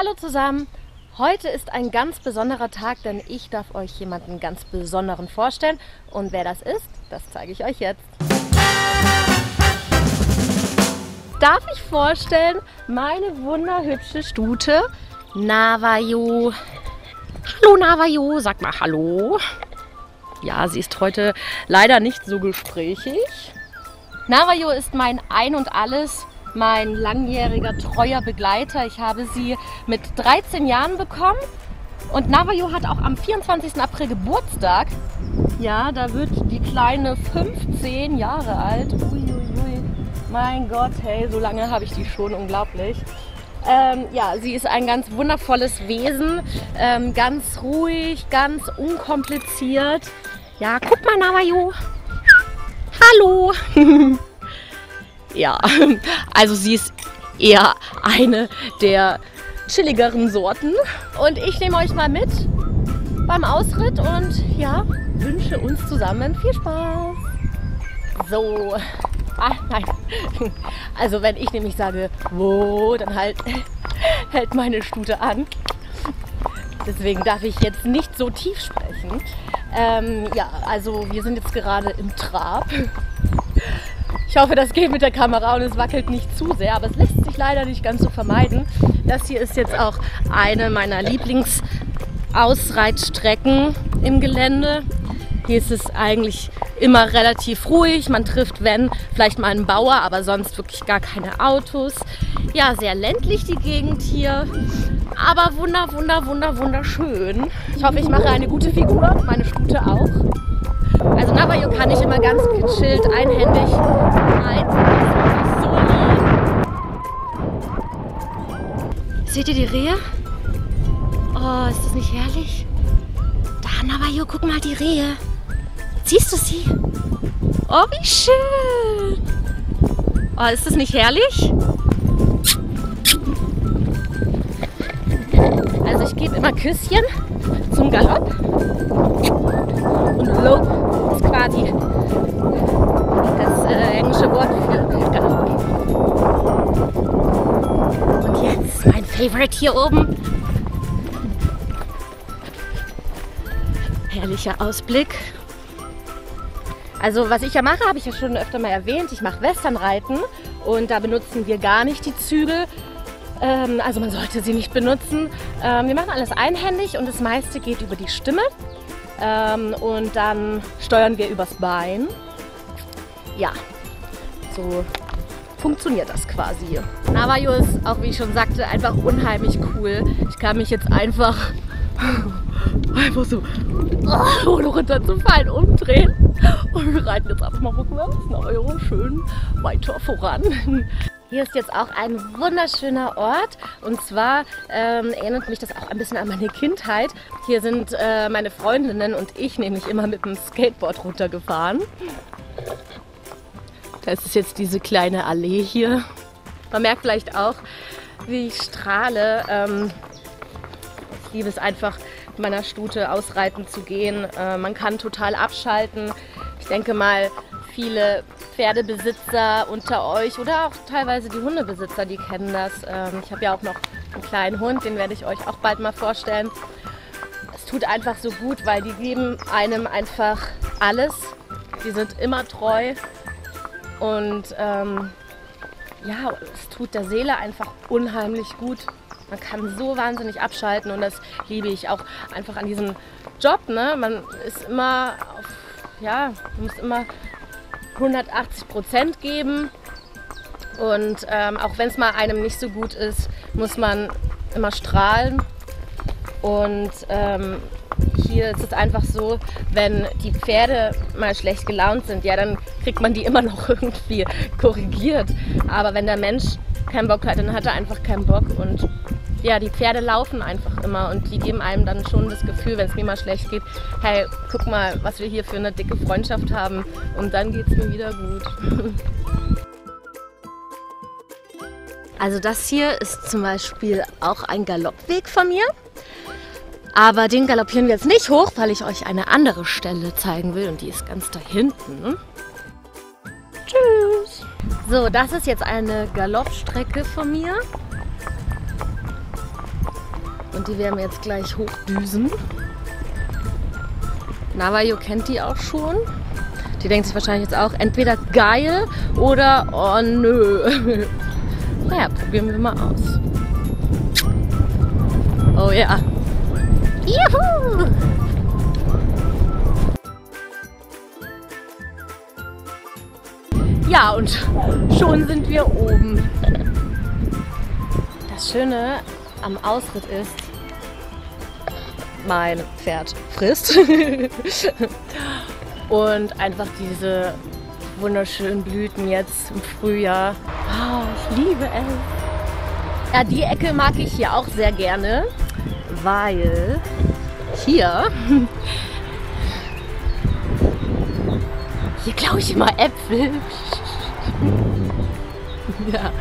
Hallo zusammen! Heute ist ein ganz besonderer Tag, denn ich darf euch jemanden ganz besonderen vorstellen. Und wer das ist, das zeige ich euch jetzt. Darf ich vorstellen, meine wunderhübsche Stute Navajo. Hallo Navajo, sag mal Hallo. Ja, sie ist heute leider nicht so gesprächig. Navajo ist mein Ein und Alles mein langjähriger treuer Begleiter. Ich habe sie mit 13 Jahren bekommen und Navajo hat auch am 24. April Geburtstag. Ja, da wird die kleine 15 Jahre alt. Uiuiui. Mein Gott, hey, so lange habe ich die schon, unglaublich. Ähm, ja, sie ist ein ganz wundervolles Wesen, ähm, ganz ruhig, ganz unkompliziert. Ja, guck mal, Navajo. Hallo. Ja, also sie ist eher eine der chilligeren Sorten. Und ich nehme euch mal mit beim Ausritt und ja, wünsche uns zusammen viel Spaß. So, ah nein, also wenn ich nämlich sage, wo, dann halt hält meine Stute an. Deswegen darf ich jetzt nicht so tief sprechen. Ähm, ja, also wir sind jetzt gerade im Trab. Ich hoffe, das geht mit der Kamera und es wackelt nicht zu sehr, aber es lässt sich leider nicht ganz so vermeiden. Das hier ist jetzt auch eine meiner Lieblingsausreitstrecken im Gelände. Hier ist es eigentlich immer relativ ruhig. Man trifft, wenn, vielleicht mal einen Bauer, aber sonst wirklich gar keine Autos. Ja, sehr ländlich die Gegend hier, aber wunder, wunder, wunder, wunderschön. Ich hoffe, ich mache eine gute Figur, meine Stute auch. Also Navajo kann ich immer ganz gechillt, einhändig so. Seht ihr die Rehe? Oh, ist das nicht herrlich? Da, Navajo, guck mal die Rehe. Siehst du sie? Oh, wie schön. Oh, ist das nicht herrlich? Also ich gebe immer Küsschen zum Galopp. Und Lob quasi das äh, englische Wort für Galopp. Und jetzt mein Favorite hier oben. Herrlicher Ausblick. Also was ich ja mache, habe ich ja schon öfter mal erwähnt. Ich mache Westernreiten und da benutzen wir gar nicht die Zügel. Ähm, also man sollte sie nicht benutzen. Ähm, wir machen alles einhändig und das meiste geht über die Stimme. Ähm, und dann steuern wir übers Bein. Ja, so funktioniert das quasi. Navajo ist, auch wie ich schon sagte, einfach unheimlich cool. Ich kann mich jetzt einfach, einfach so oh, ohne runterzufallen umdrehen. Und wir reiten jetzt einfach mal rückwärts. Navajo schön weiter voran. Hier ist jetzt auch ein wunderschöner Ort und zwar ähm, erinnert mich das auch ein bisschen an meine Kindheit. Hier sind äh, meine Freundinnen und ich nämlich immer mit dem Skateboard runtergefahren. Da ist jetzt diese kleine Allee hier. Man merkt vielleicht auch, wie ich strahle. Ähm, ich liebe es einfach, mit meiner Stute ausreiten zu gehen. Äh, man kann total abschalten. Ich denke mal, viele Pferdebesitzer unter euch oder auch teilweise die Hundebesitzer, die kennen das. Ähm, ich habe ja auch noch einen kleinen Hund, den werde ich euch auch bald mal vorstellen. Es tut einfach so gut, weil die geben einem einfach alles. Die sind immer treu und ähm, ja, es tut der Seele einfach unheimlich gut. Man kann so wahnsinnig abschalten und das liebe ich auch einfach an diesem Job. Ne? Man ist immer auf, ja, man muss immer 180 Prozent geben. Und ähm, auch wenn es mal einem nicht so gut ist, muss man immer strahlen. Und ähm, hier ist es einfach so, wenn die Pferde mal schlecht gelaunt sind, ja, dann kriegt man die immer noch irgendwie korrigiert. Aber wenn der Mensch keinen Bock hat, dann hat er einfach keinen Bock. Und ja, die Pferde laufen einfach immer und die geben einem dann schon das Gefühl, wenn es mir mal schlecht geht, hey, guck mal, was wir hier für eine dicke Freundschaft haben und dann geht es mir wieder gut. Also das hier ist zum Beispiel auch ein Galoppweg von mir. Aber den galoppieren wir jetzt nicht hoch, weil ich euch eine andere Stelle zeigen will und die ist ganz da hinten. Tschüss! So, das ist jetzt eine Galoppstrecke von mir. Und die werden wir jetzt gleich hochdüsen. Navajo kennt die auch schon. Die denkt sich wahrscheinlich jetzt auch entweder geil oder oh nö. naja, probieren wir mal aus. Oh ja. Juhu! Ja, und schon sind wir oben. Das Schöne am Ausritt ist, mein Pferd frisst. und einfach diese wunderschönen Blüten jetzt im Frühjahr. Oh, ich liebe es. Ja, die Ecke mag ich hier auch sehr gerne, weil hier, hier klaue ich immer Äpfel. ja,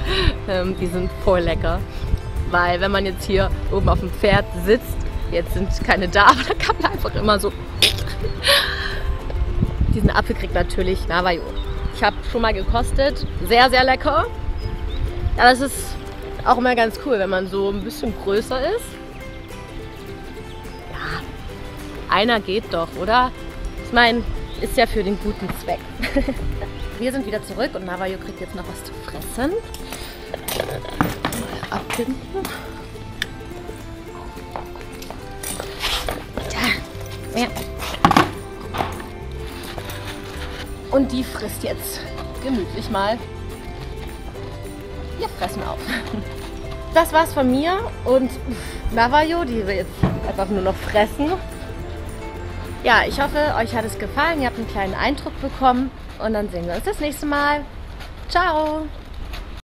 ähm, die sind voll lecker. Weil wenn man jetzt hier oben auf dem Pferd sitzt, jetzt sind keine da, aber da kann man einfach immer so diesen Apfel kriegt natürlich Navajo. Ich habe schon mal gekostet. Sehr, sehr lecker. Ja, das ist auch immer ganz cool, wenn man so ein bisschen größer ist. Ja, einer geht doch, oder? Ich meine, ist ja für den guten Zweck. Wir sind wieder zurück und Navajo kriegt jetzt noch was zu fressen. Mal abbinden. Ja. Und die frisst jetzt gemütlich mal ihr Fressen auf. Das war's von mir und Navajo, die wir jetzt einfach nur noch fressen. Ja, ich hoffe, euch hat es gefallen. Ihr habt einen kleinen Eindruck bekommen und dann sehen wir uns das nächste Mal. Ciao!